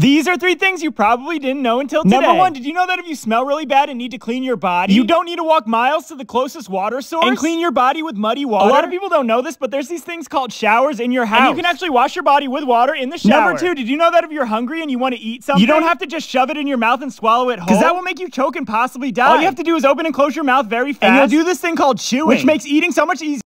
These are three things you probably didn't know until today. Number one, did you know that if you smell really bad and need to clean your body, you don't need to walk miles to the closest water source and clean your body with muddy water? A lot of people don't know this, but there's these things called showers in your house. And you can actually wash your body with water in the shower. Number two, did you know that if you're hungry and you want to eat something, you don't have to just shove it in your mouth and swallow it whole? Because that will make you choke and possibly die. All you have to do is open and close your mouth very fast. And you'll do this thing called chewing, which makes eating so much easier.